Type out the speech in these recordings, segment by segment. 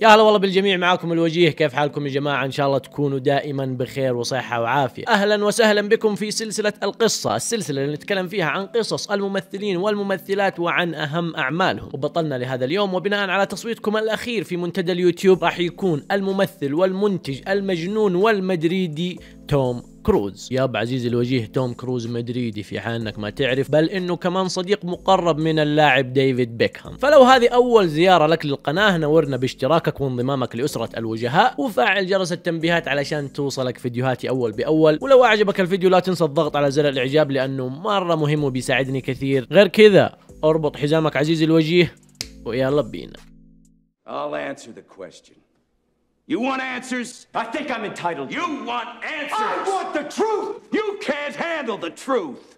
يا هلا والله بالجميع معاكم الوجيه. كيف حالكم يا جماعة؟ إن شاء الله تكونوا دائما بخير وصحة وعافية. أهلا وسهلا بكم في سلسلة القصة السلسلة اللي نتكلم فيها عن قصص الممثلين والممثلات وعن أهم أعمالهم. وبطلنا لهذا اليوم وبناء على تصويتكم الأخير في منتدى اليوتيوب راح يكون الممثل والمنتج المجنون والمدريدي توم كروز. ياب عزيزي الوجيه توم كروز مدريدي في حال انك ما تعرف بل إنه كمان صديق مقرب من اللاعب ديفيد بيكهام. فلو هذه أول زيارة لك للقناة نورنا باشتراكك وانضمامك لأسرة الوجهاء وفعل جرس التنبيهات علشان توصلك فيديوهاتي أول بأول. ولو أعجبك الفيديو لا تنسى الضغط على زر الإعجاب لأنه مرة مهم وبيساعدني كثير. غير كذا أربط حزامك عزيزي الوجيه ويلا بينا. I'll answer the question. You want answers? I think I'm entitled. You want answers? I want the truth! You can't handle the truth.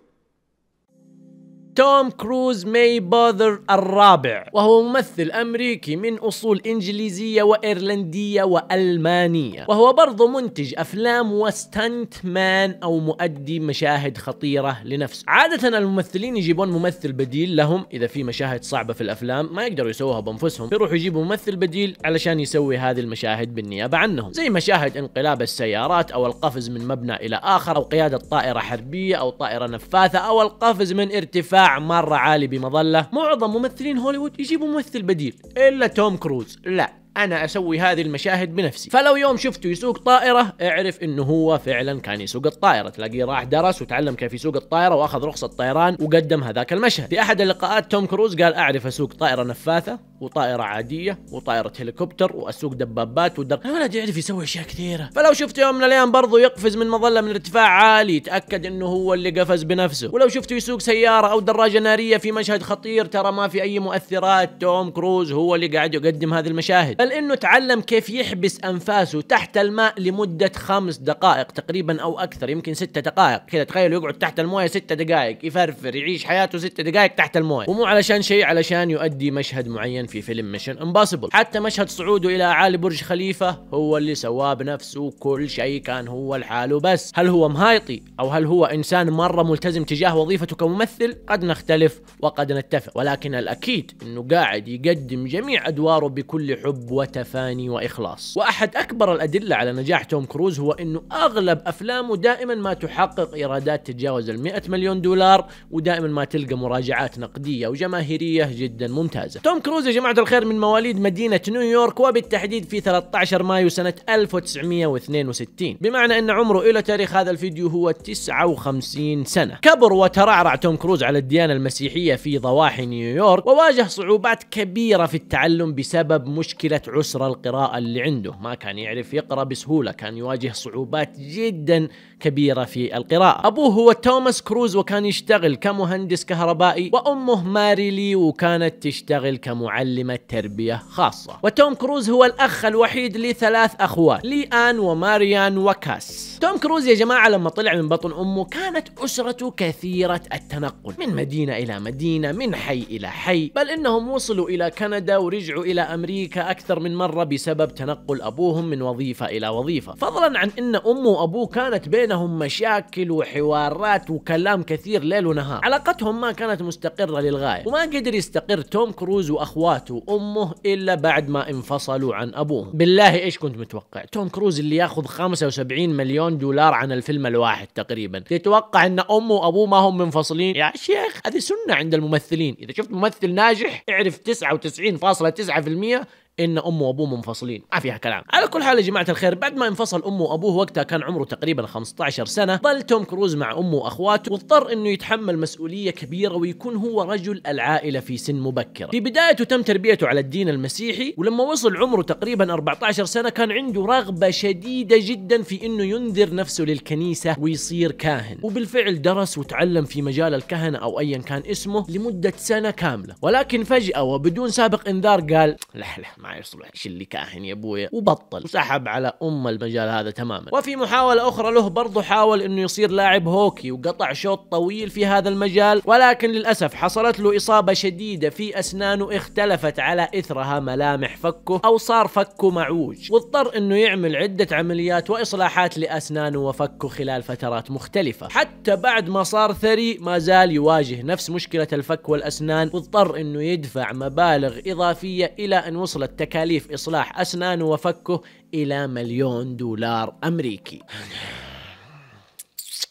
توم كروز مابوذر الرابع. وهو ممثل أمريكي من أصول إنجليزية وإيرلندية وألمانية. وهو برضه منتج أفلام و stunt man أو مؤدي مشاهد خطيرة لنفسه. عادة الممثلين يجيبون ممثل بديل لهم إذا في مشاهد صعبة في الأفلام ما يقدروا يسووها بأنفسهم. بيروحوا يجيبوا ممثل بديل علشان يسوي هذه المشاهد بالنيابة عنهم. زي مشاهد انقلاب السيارات أو القفز من مبنى إلى آخر أو قيادة طائرة حربية أو طائرة نفاثة أو القفز من ارتفاع مرة عالي بمظلة معظم ممثلين هوليوود يجيبوا ممثل بديل إلا توم كروز. لا. أنا أسوي هذه المشاهد بنفسي. فلو يوم شفته يسوق طائرة اعرف إنه هو فعلا كان يسوق الطائرة. تلاقيه راح درس وتعلم كيف يسوق الطائرة وأخذ رخصة طيران وقدم هذاك المشهد. في أحد اللقاءات توم كروز قال أعرف أسوق طائرة نفاثة وطائرة عادية وطائرة هليكوبتر وأسوق دبابات ودر. الولد يعرف يسوي أشياء كثيرة. فلو شفته يوم من الأيام برضه يقفز من مظلة من ارتفاع عالي تاكد إنه هو اللي قفز بنفسه. ولو شفته يسوق سيارة أو دراجة نارية في مشهد خطير ترى ما في أي مؤثرات. توم كروز هو اللي قاعد يقدم هذه المشاهد. بل إنه تعلم كيف يحبس أنفاسه تحت الماء لمدة خمس دقائق تقريبا أو أكثر يمكن ستة دقائق. كذا تخيل يقعد تحت الموية ستة دقائق يفرفر يعيش حياته ستة دقائق تحت الموية. ومو علشان شيء علشان يؤدي مشهد معين في فيلم Mission Impossible حتى مشهد صعوده إلى أعالي برج خليفة هو اللي سواه بنفسه كل شيء كان هو لحاله بس. هل هو مهايطي أو هل هو إنسان مرة ملتزم تجاه وظيفته كممثل؟ قد نختلف وقد نتفق ولكن الأكيد إنه قاعد يقدم جميع أدواره بكل حب وتفاني وإخلاص. وأحد أكبر الأدلة على نجاح توم كروز هو إنه أغلب أفلامه دائما ما تحقق إيرادات تتجاوز ال 100 مليون دولار ودائما ما تلقى مراجعات نقدية وجماهيرية جدا ممتازة. توم كروز يا جماعة الخير من مواليد مدينة نيويورك وبالتحديد في 13 مايو سنة 1962 بمعنى إن عمره إلى تاريخ هذا الفيديو هو 59 سنة. كبر وترعرع توم كروز على الديانة المسيحية في ضواحي نيويورك وواجه صعوبات كبيرة في التعلم بسبب مشكلة عسر القراءة اللي عنده. ما كان يعرف يقرأ بسهولة كان يواجه صعوبات جدا كبيرة في القراءة. أبوه هو توماس كروز وكان يشتغل كمهندس كهربائي وأمه ماريلي وكانت تشتغل كمعلمة تربية خاصة. وتوم كروز هو الأخ الوحيد لثلاث اخوات لي ان وماريان وكاس. توم كروز يا جماعة لما طلع من بطن أمه كانت أسرته كثيرة التنقل من مدينة إلى مدينة من حي إلى حي. بل إنهم وصلوا إلى كندا ورجعوا إلى أمريكا أكثر من مرة بسبب تنقل أبوهم من وظيفة إلى وظيفة. فضلا عن إن أمه وأبوه كانت بينهم مشاكل وحوارات وكلام كثير ليل ونهار. علاقتهم ما كانت مستقرة للغاية. وما قدر يستقر توم كروز وأخواته وامه إلا بعد ما انفصلوا عن ابوهم بالله إيش كنت متوقع؟ توم كروز اللي ياخذ 75 مليون دولار عن الفيلم الواحد تقريبا. تتوقع إن أمه وأبوه ما هم منفصلين؟ يا شيخ هذه سنة عند الممثلين. إذا شفت ممثل ناجح اعرف 99.9% إن امه وأبوه منفصلين. ما فيها كلام. على كل حال يا جماعة الخير بعد ما انفصل امه وأبوه وقتها كان عمره تقريبا 15 سنة. ظل توم كروز مع أمه وأخواته واضطر إنه يتحمل مسؤولية كبيرة ويكون هو رجل العائلة في سن مبكره في بدايته تم تربيته على الدين المسيحي ولما وصل عمره تقريبا 14 سنة كان عنده رغبة شديدة جدا في إنه ينذر نفسه للكنيسة ويصير كاهن. وبالفعل درس وتعلم في مجال الكهنة أو ايا كان اسمه لمدة سنة كاملة. ولكن فجأة وبدون سابق إنذار قال لا لا ما يصلح إيش اللي كاهن يا ابويا وبطل وسحب على أم المجال هذا تماما. وفي محاولة أخرى له برضه حاول إنه يصير لاعب هوكي وقطع شوط طويل في هذا المجال ولكن للأسف حصلت له إصابة شديدة في اسنانه اختلفت على إثرها ملامح فكه أو صار فكه معوج. واضطر إنه يعمل عدة عمليات وإصلاحات لأسنانه وفكه خلال فترات مختلفة. حتى بعد ما صار ثري ما زال يواجه نفس مشكلة الفك والأسنان واضطر إنه يدفع مبالغ إضافية إلى أن وصلت تكاليف إصلاح أسنانه وفكه إلى مليون دولار أمريكي.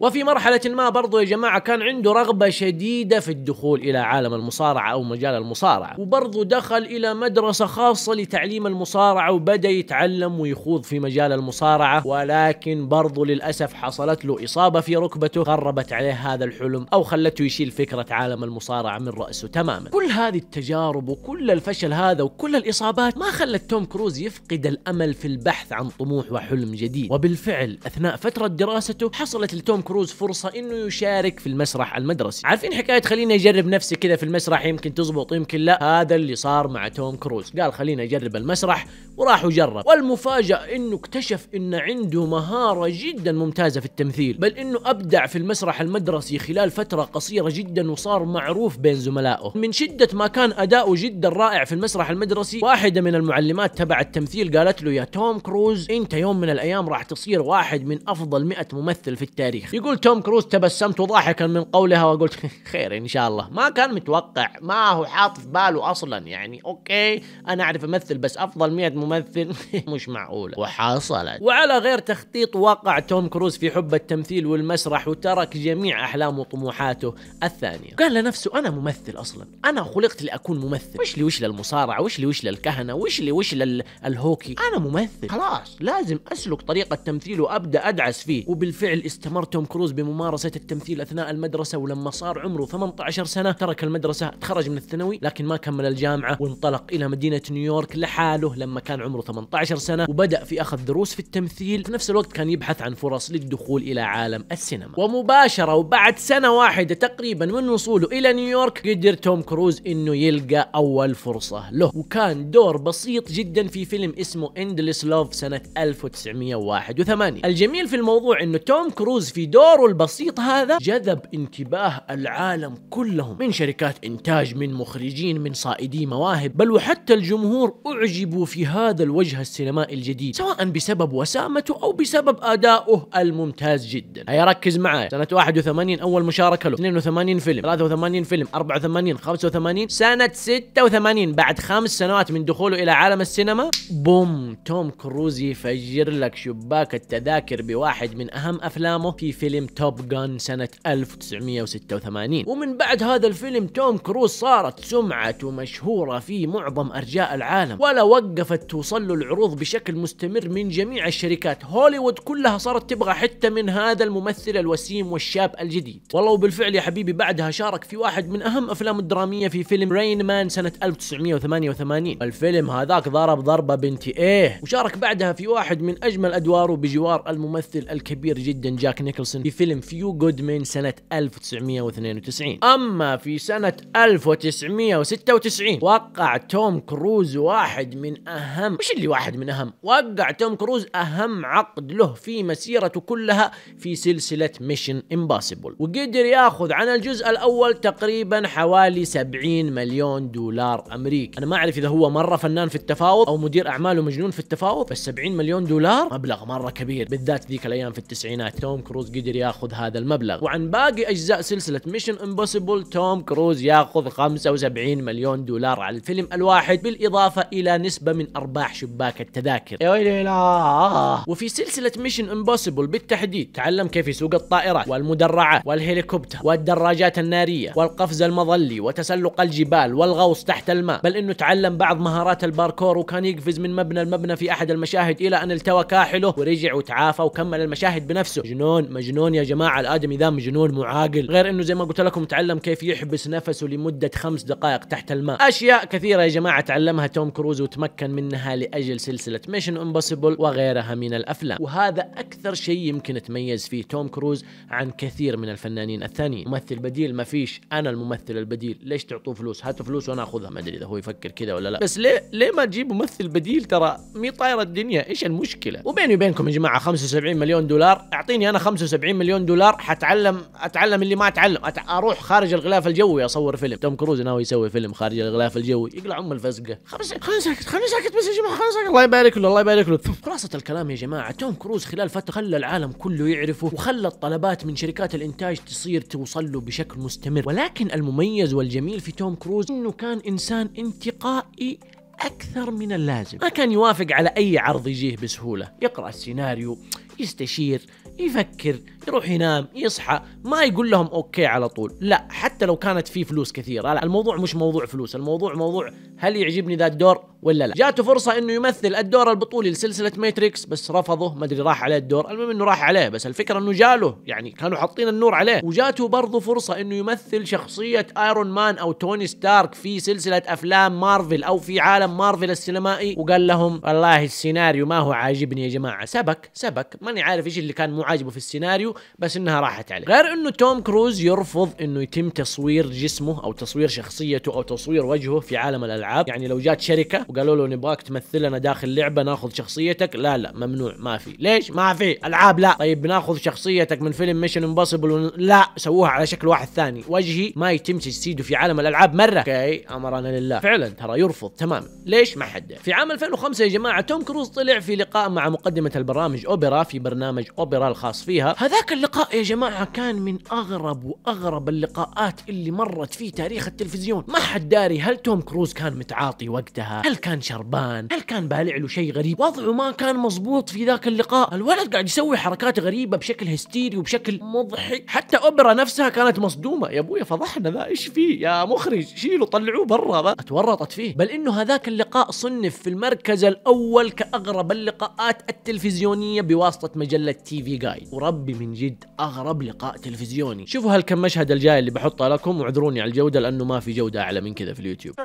وفي مرحلة ما برضو يا جماعة كان عنده رغبة شديدة في الدخول إلى عالم المصارعة أو مجال المصارعة. وبرضو دخل إلى مدرسة خاصة لتعليم المصارعة وبدأ يتعلم ويخوض في مجال المصارعة. ولكن برضو للأسف حصلت له إصابة في ركبته خربت عليه هذا الحلم أو خلته يشيل فكرة عالم المصارعة من رأسه تماما. كل هذه التجارب وكل الفشل هذا وكل الإصابات ما خلت توم كروز يفقد الأمل في البحث عن طموح وحلم جديد. وبالفعل أثناء فترة دراسته حصلت لتوم كروز فرصة إنه يشارك في المسرح المدرسي. عارفين حكاية خليني أجرب نفسي كذا في المسرح يمكن تزبط يمكن لا. هذا اللي صار مع توم كروز. قال خليني أجرب المسرح وراح وجرب والمفاجأة إنه اكتشف إن عنده مهارة جدا ممتازة في التمثيل. بل إنه أبدع في المسرح المدرسي خلال فترة قصيرة جدا وصار معروف بين زملائه. من شدة ما كان أداؤه جدا رائع في المسرح المدرسي واحدة من المعلمات تبع التمثيل قالت له يا توم كروز أنت يوم من الأيام راح تصير واحد من أفضل 100 ممثل في التاريخ. يقول توم كروز تبسمت ضاحكا من قولها وقلت خير إن شاء الله. ما كان متوقع. ما هو حاط في باله أصلا. يعني أوكي أنا أعرف امثل بس أفضل 100 ممثل مش معقولة. وحصلت وعلى غير تخطيط وقع توم كروز في حب التمثيل والمسرح وترك جميع احلامه وطموحاته. الثانية قال لنفسه أنا ممثل أصلا. أنا خلقت لأكون ممثل. وش لي وش للمصارعه وش لي وش للكهنه وش لي وش للهوكي أنا ممثل. خلاص. لازم أسلك طريقة تمثيل وأبدأ أدعس فيه. وبالفعل استمر توم كروز بممارسة التمثيل أثناء المدرسة ولما صار عمره 18 سنة ترك المدرسة تخرج من الثانوي لكن ما كمل الجامعة وانطلق إلى مدينة نيويورك لحاله لما كان عمره 18 سنة وبدأ في أخذ دروس في التمثيل. في نفس الوقت كان يبحث عن فرص للدخول إلى عالم السينما. ومباشرة وبعد سنة واحدة تقريبا من وصوله إلى نيويورك قدر توم كروز إنه يلقى أول فرصة له. وكان دور بسيط جدا في فيلم اسمه Endless Love سنة 1981 الجميل في الموضوع إنه توم كروز في دوره البسيط هذا جذب انتباه العالم كلهم من شركات إنتاج من مخرجين من صائدي مواهب. بل وحتى الجمهور أعجبوا في هذا الوجه السينمائي الجديد سواء بسبب وسامته أو بسبب ادائه الممتاز جدا. هيا ركز معي. سنة 81 أول مشاركة له. 82 فيلم 83 فيلم 84 85 سنة 86 بعد خمس سنوات من دخوله إلى عالم السينما بوم توم كروز يفجر لك شباك التذاكر بواحد من أهم أفلامه في فيلم Top Gun سنة 1986 ومن بعد هذا الفيلم توم كروز صارت سمعته مشهورة في معظم أرجاء العالم ولا وقفت توصل له العروض بشكل مستمر من جميع الشركات. هوليوود كلها صارت تبغى حتة من هذا الممثل الوسيم والشاب الجديد. والله وبالفعل يا حبيبي بعدها شارك في واحد من أهم أفلام الدرامية في فيلم Rain Man سنة 1988 الفيلم هذاك ضرب ضربة بنت إيه. وشارك بعدها في واحد من أجمل أدواره بجوار الممثل الكبير جدا جاك نيكلسون. في فيلم A Few Good Men سنة 1992 أما في سنة 1996 وقع توم كروز واحد من أهم مش اللي واحد من أهم وقع توم كروز أهم عقد له في مسيرته كلها في سلسلة Mission Impossible وقدر ياخذ عن الجزء الأول تقريبا حوالي 70 مليون دولار أمريكي. أنا ما أعرف إذا هو مرة فنان في التفاوض أو مدير أعماله مجنون في التفاوض بس 70 مليون دولار مبلغ مرة كبير. بالذات ذيك الأيام في التسعينات. توم كروز قدر ياخذ هذا المبلغ. وعن باقي أجزاء سلسلة Mission Impossible توم كروز ياخذ 75 مليون دولار على الفيلم الواحد بالإضافة إلى نسبة من أرباح شباك التذاكر. يا ويلي لا وفي سلسلة Mission Impossible بالتحديد تعلم كيف يسوق الطائرات والمدرعات والهليكوبتر والدراجات النارية والقفز المظلي وتسلق الجبال والغوص تحت الماء. بل إنه تعلم بعض مهارات الباركور وكان يقفز من مبنى لمبنى في أحد المشاهد إلى أن التوى كاحله ورجع وتعافى وكمل المشاهد بنفسه. جنون مجنون. يا جماعة الآدمي ذا مجنون مو عاقل غير إنه زي ما قلت لكم تعلم كيف يحبس نفسه لمدة خمس دقائق تحت الماء. أشياء كثيرة يا جماعة تعلمها توم كروز وتمكن منها لأجل سلسلة Mission Impossible وغيرها من الأفلام. وهذا أكثر شيء يمكن تميز فيه توم كروز عن كثير من الفنانين الثانيين. ممثل بديل ما فيش. أنا الممثل البديل. ليش تعطوه فلوس؟ هاتوا فلوس وأنا أخذها. ما أدري إذا هو يفكر كذا ولا لا. بس ليه ليه ما تجيب ممثل بديل؟ ترى مي طايرة الدنيا. إيش المشكلة؟ وبيني وبينكم يا جماعة 75 مليون دولار. أعطيني أنا 75 مليون دولار حتعلم أتعلم اللي ما أتعلم. أت... أروح خارج الغلاف الجوي أصور فيلم. توم كروز ناوي يسوي فيلم خارج الغلاف الجوي. يقلع أم الفزقه خمس خلينا ساكت خلينا ساكت بس يا جماعة خلينا ساكت. الله يبارك له الله يبارك له. خلاصه الكلام يا جماعة توم كروز خلال فترة خلى العالم كله يعرفه وخلى الطلبات من شركات الإنتاج تصير توصل له بشكل مستمر. ولكن المميز والجميل في توم كروز إنه كان إنسان انتقائي أكثر من اللازم. ما كان يوافق على أي عرض يجيه بسهولة. يقرأ السيناريو يستشير يفكر يروح ينام يصحى ما يقول لهم okay على طول. لا حتى لو كانت في فلوس كثيرة. الموضوع مش موضوع فلوس الموضوع موضوع هل يعجبني ذا الدور؟ ولا لا؟ جاته فرصة إنه يمثل الدور البطولي لسلسلة Matrix بس رفضه. ما أدري راح عليه الدور. المهم إنه راح عليه بس الفكرة إنه جاله. يعني كانوا حاطين النور عليه. وجاته برضه فرصة إنه يمثل شخصية Iron Man أو توني ستارك في سلسلة أفلام مارفل أو في عالم مارفل السينمائي. وقال لهم والله السيناريو ما هو عاجبني يا جماعة. سبك سبك. ماني عارف إيش اللي كان مو عاجبه في السيناريو بس إنها راحت عليه. غير إنه توم كروز يرفض إنه يتم تصوير جسمه أو تصوير شخصيته أو تصوير وجهه في عالم الألعاب. يعني لو جات شركة وقالوا له نبغاك تمثل لنا داخل لعبة ناخذ شخصيتك. لا لا ممنوع ما في. ليش؟ ما في. ألعاب لا. طيب بناخذ شخصيتك من فيلم Mission Impossible one... لا سووها على شكل واحد ثاني. وجهي ما يتم تجسيده في عالم الألعاب مرة. okay أمرنا لله. فعلا ترى يرفض تماما. ليش؟ ما حد. في عام 2005 يا جماعة توم كروز طلع في لقاء مع مقدمة البرامج أوبرا في برنامج أوبرا الخاص فيها. هذاك اللقاء يا جماعة كان من أغرب وأغرب اللقاءات اللي مرت في تاريخ التلفزيون. ما حد داري هل توم كروز كان متعاطي وقتها؟ هل كان شربان؟ هل كان بالع له شيء غريب؟ وضعه ما كان مزبوط في ذاك اللقاء. الولد قاعد يسوي حركات غريبة بشكل هستيري وبشكل مضحك. حتى أوبرا نفسها كانت مصدومة. يا أبويا فضحنا ذا إيش فيه؟ يا مخرج شيلوا طلعوه برا أتورطت فيه. بل إنه هذاك اللقاء صنف في المركز الأول كأغرب اللقاءات التلفزيونية بواسطة مجلة TV Guide وربي من جد أغرب لقاء تلفزيوني. شوفوا هالكم مشهد الجاي اللي بحطها لكم واعذروني على الجودة لأنه ما في جودة أعلى من كذا في اليوتيوب.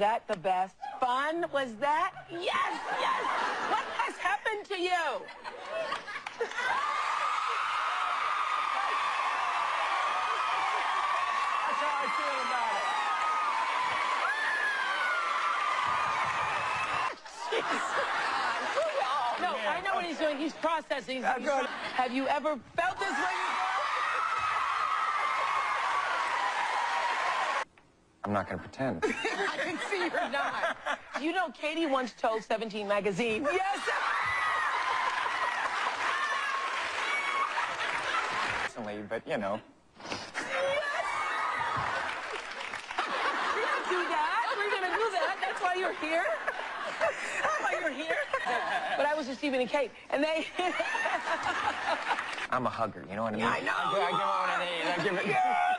For coming to my Legends Ball with Katie. Was that the best fun? Was that? Yes, yes. What has happened to you? That's how I feel about it. Oh, no, I know what he's doing. He's processing. He's- Have you ever felt this way I'm not gonna pretend. I can see you're not. You know Katie once told 17 magazine? Yes. Recently, but you know. do that. We're gonna do that. That's why you're here. That's why you're here. But I was with Stephen and Kate, and they. I'm a hugger, you know what I mean? I know. I, give it what I need. I give it. yes.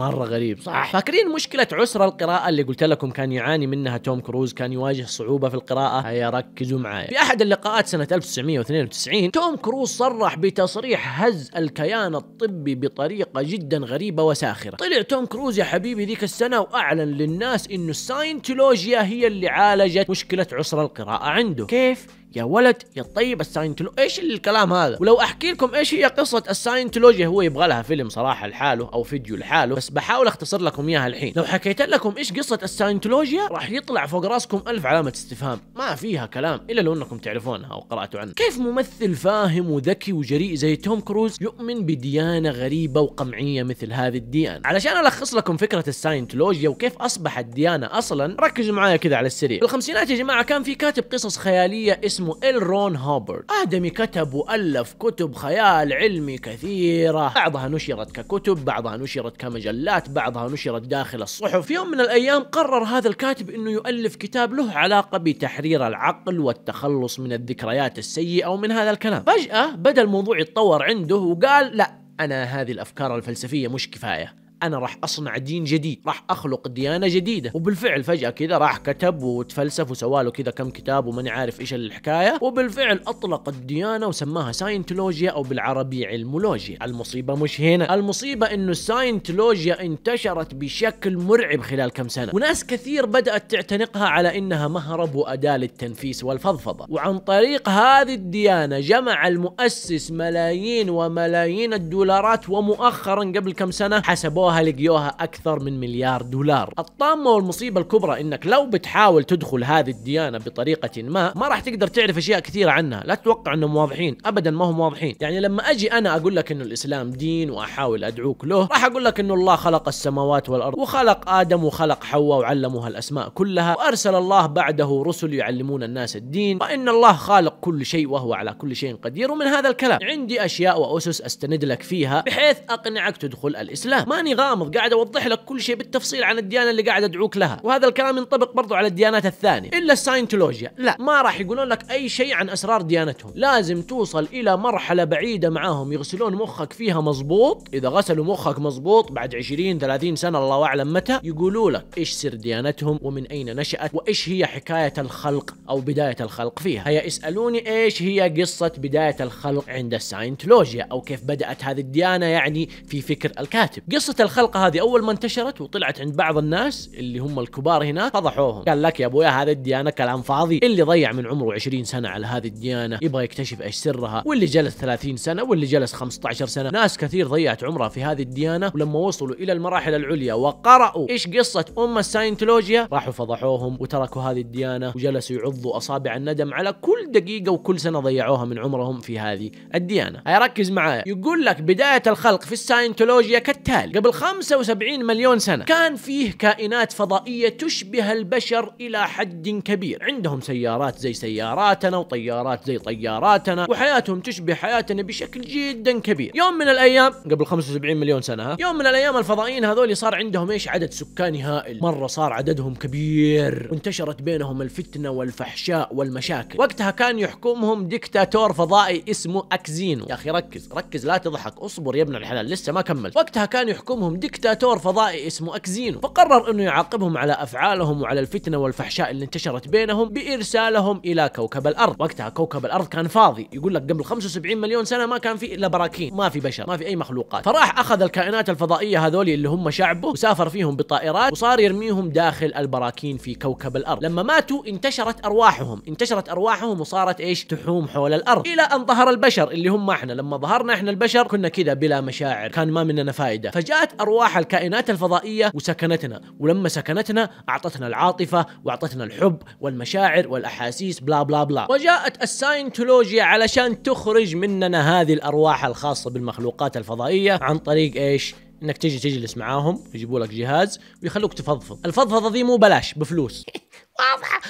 مرة غريب صح. فاكرين مشكلة عسر القراءة اللي قلت لكم كان يعاني منها توم كروز كان يواجه صعوبة في القراءة؟ هيا ركزوا معايا في أحد اللقاءات سنة 1992 توم كروز صرح بتصريح هز الكيان الطبي بطريقة جدا غريبة وساخرة. طلع توم كروز يا حبيبي ذيك السنة وأعلن للناس إنه الساينتولوجيا هي اللي عالجت مشكلة عسر القراءة عنده. كيف؟ يا ولد يا طيب الساينتولو إيش الكلام هذا؟ ولو أحكي لكم إيش هي قصة الساينتولوجيا هو يبغى لها فيلم صراحة لحاله أو فيديو لحاله بس بحاول أختصر لكم إياها الحين. لو حكيت لكم إيش قصة الساينتولوجيا راح يطلع فوق راسكم ألف علامة استفهام. ما فيها كلام إلا لو إنكم تعرفونها أو قرأتوا عنها. كيف ممثل فاهم وذكي وجريء زي توم كروز يؤمن بديانة غريبة وقمعية مثل هذه الديانة؟ علشان ألخص لكم فكرة الساينتولوجيا وكيف أصبحت ديانة أصلا ركزوا معايا كذا على السريع. في الخمسينات يا جماعة كان في كاتب قصص خيالية اسمه إل رون هوبرد آدمي كتب وألف كتب خيال علمي كثيرة. بعضها نشرت ككتب بعضها نشرت كمجلات بعضها نشرت داخل الصحف. في يوم من الأيام قرر هذا الكاتب إنه يؤلف كتاب له علاقة بتحرير العقل والتخلص من الذكريات السيئة ومن هذا الكلام. فجأة بدأ الموضوع يتطور عنده وقال لا أنا هذه الأفكار الفلسفية مش كفاية. أنا راح أصنع دين جديد راح أخلق ديانة جديدة. وبالفعل فجأة كذا راح كتب وتفلسف وسواله كذا كم كتاب وماني عارف إيش الحكاية. وبالفعل اطلق الديانه وسماها ساينتولوجيا أو بالعربي علمولوجيا. المصيبة مش هنا. المصيبة إنه الساينتولوجيا انتشرت بشكل مرعب خلال كم سنة. وناس كثير بدأت تعتنقها على إنها مهرب وأداة للتنفيس والفضفضة. وعن طريق هذه الديانة جمع المؤسس ملايين وملايين الدولارات ومؤخرا قبل كم سنة حسبوها فحصوها لقيوها أكثر من مليار دولار. الطامة والمصيبة الكبرى إنك لو بتحاول تدخل هذه الديانة بطريقة ما ما راح تقدر تعرف أشياء كثيرة عنها. لا تتوقع إنهم واضحين ابدا ما هم واضحين. يعني لما أجي أنا أقول لك إنه الإسلام دين وأحاول أدعوك له راح أقول لك إنه الله خلق السماوات والأرض وخلق آدم وخلق حواء وعلموها الأسماء كلها وأرسل الله بعده رسل يعلمون الناس الدين وإن الله خالق كل شيء وهو على كل شيء قدير. ومن هذا الكلام عندي أشياء وأسس أستند لك فيها بحيث أقنعك تدخل الإسلام. ماني غامض قاعد أوضح لك كل شيء بالتفصيل عن الديانة اللي قاعد أدعوك لها. وهذا الكلام ينطبق برضو على الديانات الثانية. إلا الساينتولوجيا. لا. ما راح يقولون لك أي شيء عن أسرار ديانتهم. لازم توصل إلى مرحلة بعيدة معاهم يغسلون مخك فيها مزبوط إذا غسلوا مخك مزبوط بعد 20 30 سنة الله أعلم متى يقولوا لك إيش سر ديانتهم ومن أين نشأت وإيش هي حكاية الخلق أو بداية الخلق فيها. هيا يسالوني إيش هي قصة بداية الخلق عند الساينتولوجيا أو كيف بدأت هذه الديانة يعني في فكر الكاتب. قصة الخلق هذه أول ما انتشرت وطلعت عند بعض الناس اللي هم الكبار هناك فضحوهم. قال لك يا ابويا هذه الديانة كلام فاضي. اللي ضيع من عمره 20 سنة على هذه الديانة يبغى يكتشف إيش سرها. واللي جلس 30 سنة واللي جلس 15 سنة. ناس كثير ضيعت عمرها في هذه الديانة. ولما وصلوا إلى المراحل العليا وقرأوا إيش قصة أم الساينتولوجيا راحوا فضحوهم وتركوا هذه الديانة وجلسوا يعضوا أصابع الندم على كل دقيقة وكل سنة ضيعوها من عمرهم في هذه الديانة. ركز معايا. يقول لك بداية الخلق في الساينتولوجيا كالتالي. قبل 75 مليون سنة. كان فيه كائنات فضائية تشبه البشر إلى حد كبير. عندهم سيارات زي سياراتنا وطيارات زي طياراتنا وحياتهم تشبه حياتنا بشكل جدا كبير. يوم من الأيام قبل 75 مليون سنة ها يوم من الأيام الفضائيين هذول صار عندهم إيش؟ عدد سكاني هائل. مرة صار عددهم كبير. وانتشرت بينهم الفتنة والفحشاء والمشاكل. وقتها كان يحكمهم ديكتاتور فضائي اسمه أكزينو. يا أخي ركز ركز لا تضحك. اصبر يا ابن الحلال لسه ما كملت وقتها كان يحكمهم ديكتاتور فضائي اسمه أكزينو فقرر إنه يعاقبهم على أفعالهم وعلى الفتنة والفحشاء اللي انتشرت بينهم بإرسالهم إلى كوكب الأرض. وقتها كوكب الأرض كان فاضي. يقول لك قبل 75 مليون سنة ما كان في إلا براكين ما في بشر ما في أي مخلوقات. فراح أخذ الكائنات الفضائية هذول اللي هم شعبه وسافر فيهم بطائرات وصار يرميهم داخل البراكين في كوكب الأرض. لما ماتوا انتشرت أرواحهم انتشرت أرواحهم وصارت إيش؟ تحوم حول الأرض. إلى أن ظهر البشر اللي هم إحنا. لما ظهرنا إحنا البشر كنا كذا بلا مشاعر كان ما مننا فائده فجاءت أرواح الكائنات الفضائية وسكنتنا. ولما سكنتنا أعطتنا العاطفة وأعطتنا الحب والمشاعر والأحاسيس blah blah blah. وجاءت الساينتولوجيا علشان تخرج مننا هذه الأرواح الخاصة بالمخلوقات الفضائية عن طريق إيش؟ إنك تجي تجلس معاهم يجيبوا لك جهاز ويخلوك تفضفض. الفضفضة دي مو بلاش بفلوس. واضحة.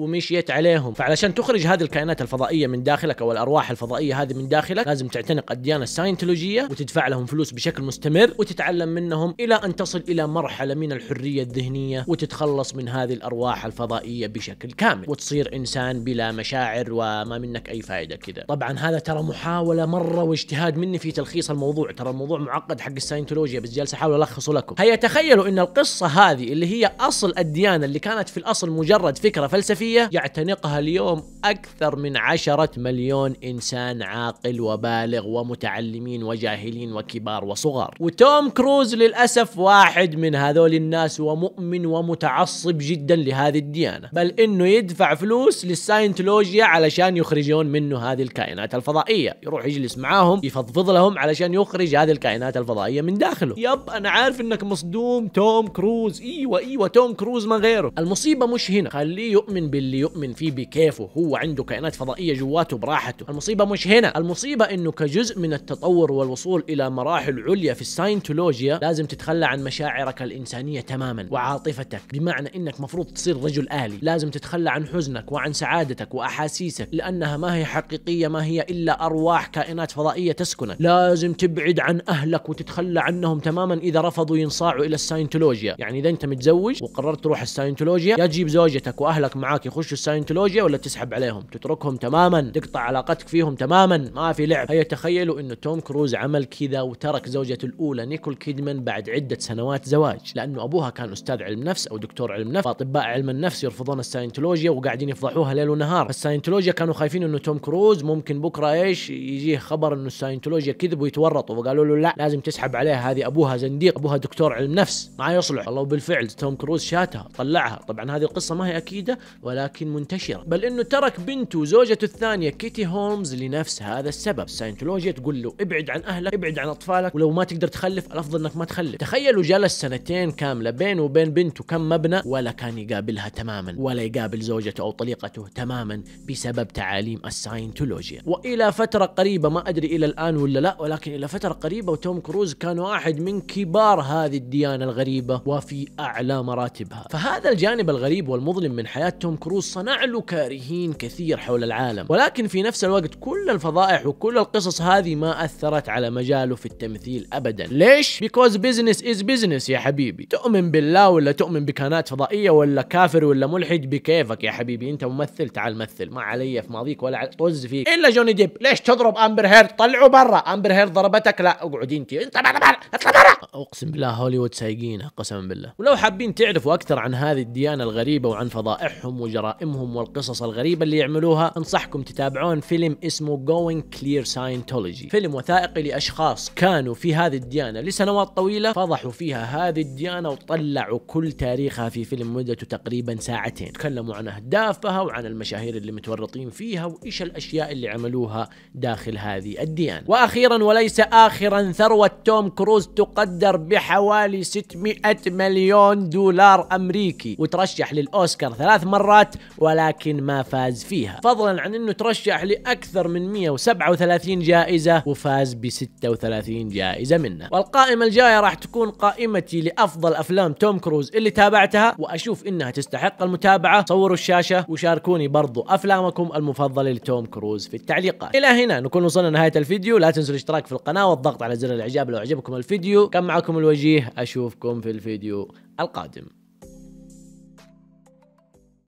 ومشيت عليهم. فعلشان تخرج هذه الكائنات الفضائية من داخلك أو الأرواح الفضائية هذه من داخلك لازم تعتنق الديانة الساينتولوجية وتدفع لهم فلوس بشكل مستمر وتتعلم منهم إلى أن تصل إلى مرحلة من الحرية الذهنية وتتخلص من هذه الأرواح الفضائية بشكل كامل. وتصير إنسان بلا مشاعر وما منك أي فائدة كذا. طبعا هذا ترى محاولة مرة واجتهاد مني في تلخيص الموضوع. ترى الموضوع معقد حق الساينتولوجيا بس جالس أحاول ألخصه لكم. هيا تخيلوا إن القصة هذه اللي هي أصل الديانة اللي كانت في الأصل مجرد فكرة فلسفية يعتنقها اليوم أكثر من عشرة مليون إنسان عاقل وبالغ ومتعلمين وجاهلين وكبار وصغار. وتوم كروز للأسف واحد من هذول الناس ومؤمن ومتعصب جدا لهذه الديانة. بل إنه يدفع فلوس للساينتولوجيا علشان يخرجون منه هذه الكائنات الفضائية. يروح يجلس معاهم يفضفض لهم علشان يخرج هذه الكائنات الفضائية من داخله. Yep أنا عارف إنك مصدوم توم كروز. إيوة إيوة توم كروز ما غيره. المصيبة مش هنا. خليه يؤمن باللي يؤمن فيه بكيفه هو عنده كائنات فضائية جواته براحته. المصيبة مش هنا. المصيبة إنه كجزء من التطور والوصول إلى مراحل عليا في الساينتولوجيا لازم تتخلى عن مشاعرك الإنسانية تماما وعاطفتك. بمعنى إنك مفروض تصير رجل آلي. لازم تتخلى عن حزنك وعن سعادتك وأحاسيسك لأنها ما هي حقيقية ما هي إلا أرواح كائنات فضائية تسكنك. لازم تبعد عن أهلك وتتخلى عنهم تماما إذا رفضوا ينصاعوا إلى الساينتولوجيا. يعني إذا أنت متزوج وقررت تروح الساينتولوجيا يا تجيب زوجتك وأهلك معاك يخشوا الساينتولوجيا ولا تسحب عليهم؟ تتركهم تماما؟ تقطع علاقتك فيهم تماما؟ ما في لعب. هيا تخيلوا إنه توم كروز عمل كذا وترك زوجته الأولى نيكول كيدمان بعد عدة سنوات زواج لأنه أبوها كان أستاذ علم نفس أو دكتور علم نفس فاطباء علم النفس يرفضون الساينتولوجيا وقاعدين يفضحوها ليل ونهار. الساينتولوجيا كانوا خايفين إنه توم كروز ممكن بكرة إيش يجيه خبر إنه الساينتولوجيا كذب ويتورطوا وقالوا له لا لازم تسحب عليها هذه أبوها زنديق أبوها دكتور علم نفس. ما يصلح. والله بالفعل توم كروز شاتها طلعها. طبعا هذه القصة ما هي أكيدة ولكن منتشرة. بل إنه ترك بنته وزوجته الثانية كيتي هولمز لنفس هذا السبب. الساينتولوجيا تقول له ابعد عن أهلك ابعد عن أطفالك ولو ما تقدر تخلف الأفضل إنك ما تخلف. تخيلوا جلس سنتين كاملة بينه وبين بنته كم مبنى ولا كان يقابلها تماما ولا يقابل زوجته أو طليقته تماما بسبب تعاليم الساينتولوجيا. وإلى فترة قريبة ما أدري إلى الآن ولا لا ولكن إلى فترة قريبة وتوم كروز كان واحد من كبار هذه الديانة الغريبة وفي أعلى مراتبها. فهذا الجانب الغريب والمظلم من حياة توم كروز صنع له كارهين كثير حول العالم. ولكن في نفس الوقت كل الفضائح وكل القصص هذه ما أثرت على مجاله في التمثيل ابدا. ليش؟ Because business is business يا حبيبي. تؤمن بالله ولا تؤمن بكائنات فضائية ولا كافر ولا ملحد؟ بكيفك يا حبيبي. أنت ممثل تعال مثل. ما علي في ماضيك ولا طز فيك. إلا جوني ديب. ليش تضرب أمبر هيرد؟ طلعوا برا. أمبر هيرد ضربتك؟ لا. اقعد أنت. أنت برا اطلع برا. أقسم بالله هوليوود سايقينها قسما بالله. ولو حابين تعرفوا أكثر عن هذه الديانة الغريبة وعن فضائحهم وجرائمهم والقصص الغريبة اللي يعملوها أنصحكم تتابعون فيلم اسمه Going Clear Scientology. فيلم وثائقي لأشخاص كانوا في هذه الديانة لسنوات طويلة فضحوا فيها هذه الديانة وطلعوا كل تاريخها في فيلم مدته تقريبا ساعتين. تكلموا عن أهدافها وعن المشاهير اللي متورطين فيها وإيش الأشياء اللي عملوها داخل هذه الديانة. وأخيرا وليس اخرا ثروة توم كروز تقدر بحوالي 600 مليون دولار أمريكي وترشح للأوسكار ثلاث مرات ولكن ما فاز فيها. فضلا عن إنه ترشح لأكثر من 137 جائزة وفاز ب 36 جائزة منها والقائمة الجاية راح تكون قائمتي لأفضل أفلام توم كروز اللي تابعتها وأشوف إنها تستحق المتابعة. صوروا الشاشة وشاركوني برضو أفلامكم المفضلة لتوم كروز في التعليقات. إلى هنا نكون وصلنا نهايه الفيديو. لا تنسوا الاشتراك في القناة والضغط على زر الإعجاب لو عجبكم الفيديو. كان معكم الوجيه أشوفكم في الفيديو القادم.